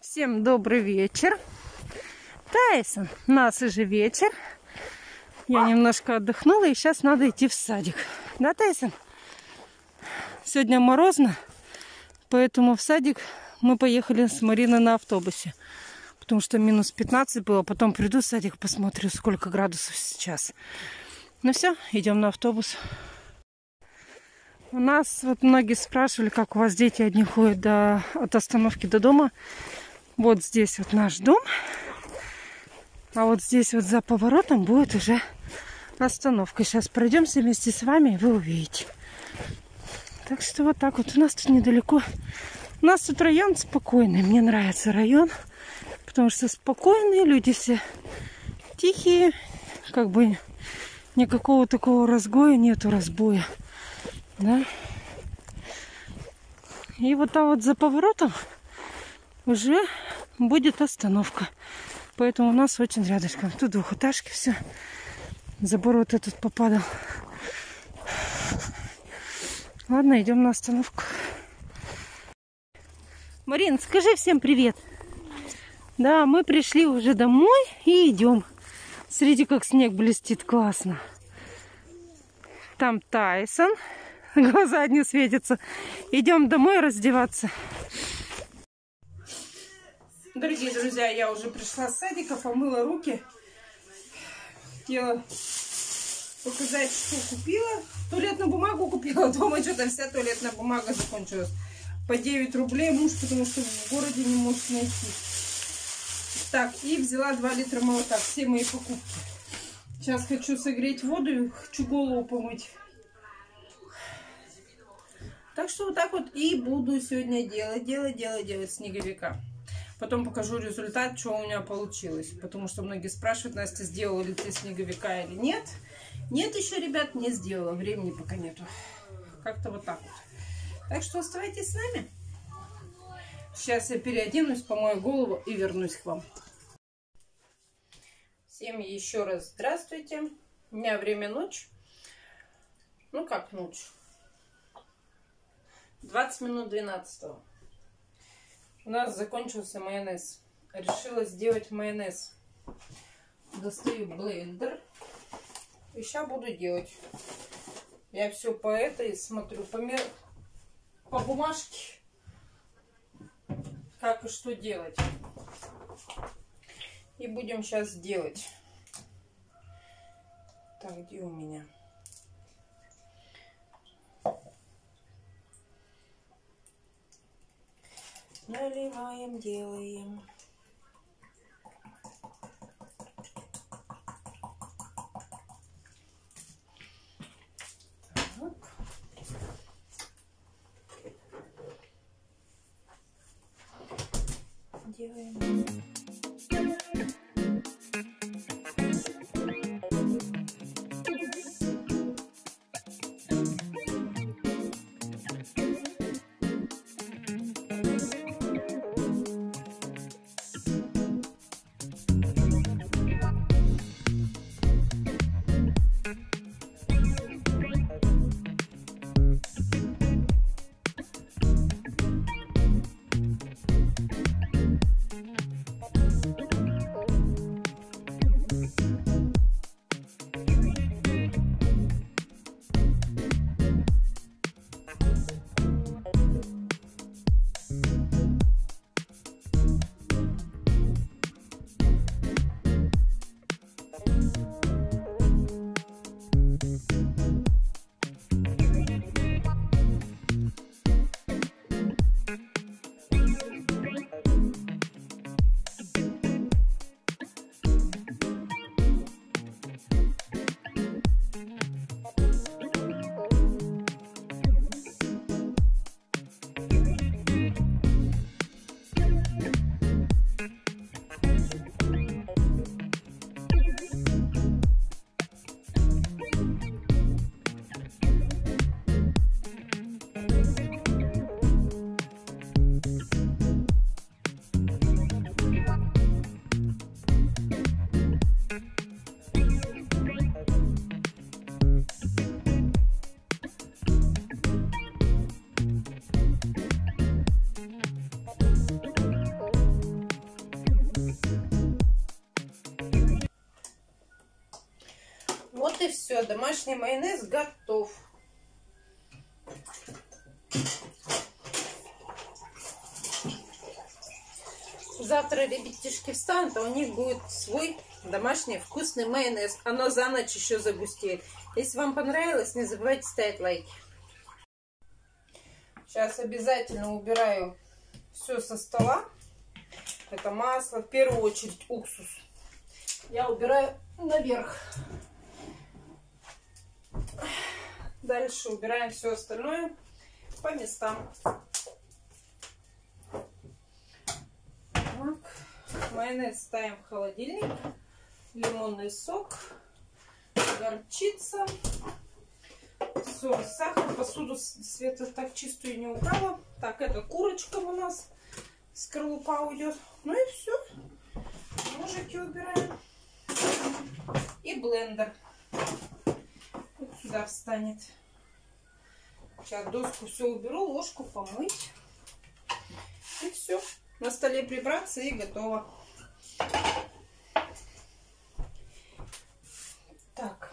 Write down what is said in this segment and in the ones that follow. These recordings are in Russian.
Всем добрый вечер. Тайсон, у нас уже вечер. Я немножко отдохнула, и сейчас надо идти в садик. Да, Тайсон? Сегодня морозно, поэтому в садик мы поехали с Мариной на автобусе. Потому что минус 15 было. Потом приду в садик, посмотрю, сколько градусов сейчас. Ну все, идем на автобус. У нас вот многие спрашивали, как у вас дети одни ходят до, от остановки до дома. Вот здесь вот наш дом. А вот здесь вот за поворотом будет уже остановка. Сейчас пройдемся вместе с вами, и вы увидите. Так что вот так вот. У нас тут недалеко. У нас тут район спокойный. Мне нравится район. Потому что спокойные люди все тихие. Как бы никакого такого разгоя нету, разбоя. Да? И вот там вот за поворотом уже будет остановка. Поэтому у нас очень рядышком. Тут двухэтажки, все. Забор вот этот попадал. Ладно, идем на остановку. Марин, скажи всем привет. Да, мы пришли уже домой и идем. Смотрите, как снег блестит классно. Там Тайсон. Глаза одни светятся. Идем домой раздеваться. Дорогие друзья, я уже пришла с садика, помыла руки. Хотела показать, что купила. Туалетную бумагу купила. Дома что-то вся туалетная бумага закончилась. По 9 рублей муж, потому что в городе не может найти. Так, и взяла 2 литра молока. Все мои покупки. Сейчас хочу согреть воду и хочу голову помыть. Так что вот так вот и буду сегодня делать, делать, делать, делать снеговика. Потом покажу результат, что у меня получилось. Потому что многие спрашивают, Настя, сделала ли ты снеговика или нет. Нет еще, ребят, не сделала. Времени пока нету. Как-то вот так вот. Так что оставайтесь с нами. Сейчас я переоденусь, помою голову и вернусь к вам. Всем еще раз здравствуйте. У меня время ночь. Ну как ночь? 20 минут 12 -го. У нас закончился майонез. Решила сделать майонез. Достаю блендер. И сейчас буду делать. Я все по этой смотрю, по, мер... по бумажке как и что делать. И будем сейчас делать. Так, где у меня? Наливаем, делаем. делаем. Домашний майонез готов. Завтра ребятишки встанут, а у них будет свой домашний вкусный майонез. Оно за ночь еще загустеет. Если вам понравилось, не забывайте ставить лайки. Сейчас обязательно убираю все со стола. Это масло, в первую очередь уксус. Я убираю наверх. Дальше убираем все остальное по местам. Так. Майонез ставим в холодильник. Лимонный сок. Горчица. Соль, сахар. Посуду Света так чистую не убрала. Так, это курочка у нас. Скорлупа уйдет. Ну и все. Ножики убираем. И блендер. Сюда встанет. Сейчас доску все уберу, ложку помыть. И все. На столе прибраться и готово. Так.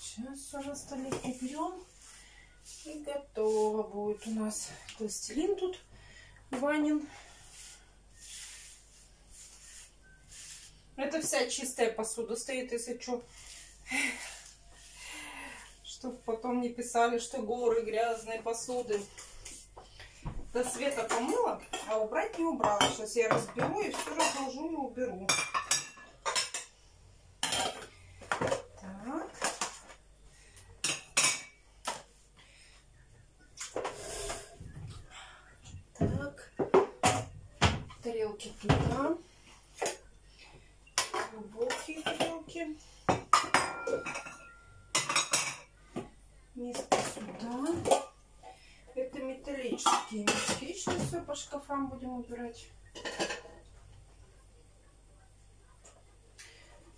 Сейчас все на столе приберем. И готово будет у нас пластилин тут Ванин. Это вся чистая посуда стоит, если что. Чтоб потом не писали, что горы грязной посуды. До света помыла, а убрать не убрала. Сейчас я разберу и все разложу и уберу. Так. Тарелки туда. Тарелки. Миска сюда. Это металлические миски. Сейчас все по шкафам будем убирать.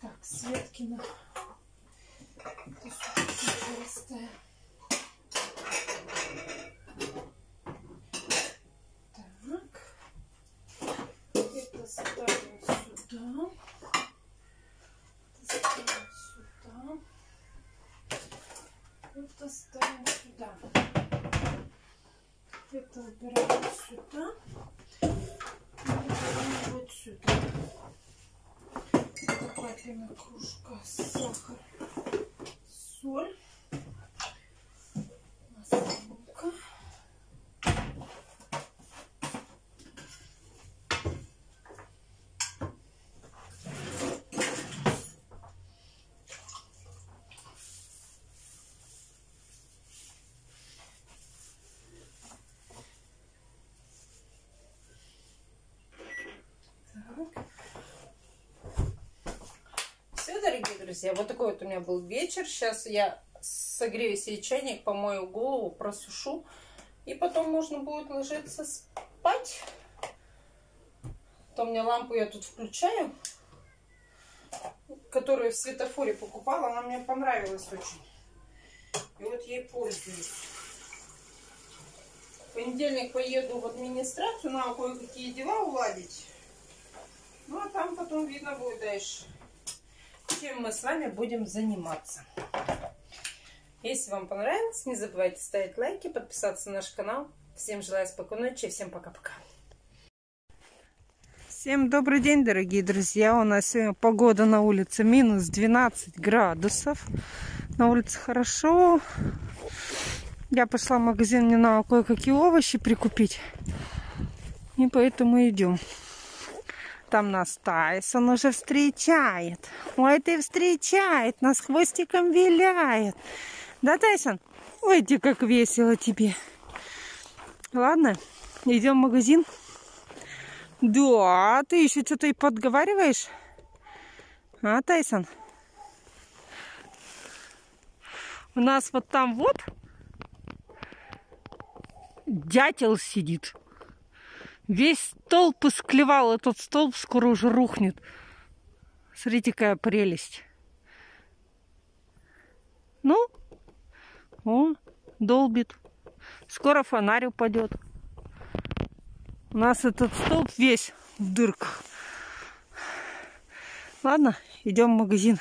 Так, Светкина. Это сухая Так. Это ставим сюда. Это ставим сюда. Это ставим сюда. Это убираем сюда. Убираем вот сюда. Это папина кружка, сахар, соль, масленка. Так. Все, дорогие друзья, вот такой вот у меня был вечер. Сейчас я согрею себе чайник, помою голову, просушу. И потом можно будет ложиться спать. То мне лампу я тут включаю, которую в светофоре покупала. Она мне понравилась очень. И вот ей пользуюсь. В понедельник поеду в администрацию, надо кое-какие дела уладить. Ну, а там потом видно будет дальше, чем мы с вами будем заниматься. Если вам понравилось, не забывайте ставить лайки, подписаться на наш канал. Всем желаю спокойной ночи, всем пока-пока. Всем добрый день, дорогие друзья. У нас сегодня погода на улице минус 12 градусов. На улице хорошо. Я пошла в магазин, мне надо кое-какие овощи прикупить. И поэтому идем. Там нас Тайсон уже встречает. Ой, ты встречает, нас хвостиком виляет. Да, Тайсон? Ой, ты как весело тебе. Ладно, идем в магазин. Да, ты еще что-то и подговариваешь? А, Тайсон? У нас вот там вот дятел сидит. Весь столб исклевал, этот столб скоро уже рухнет. Смотрите, какая прелесть. Ну, о, долбит. Скоро фонарь упадет. У нас этот столб весь в дырках. Ладно, идем в магазин.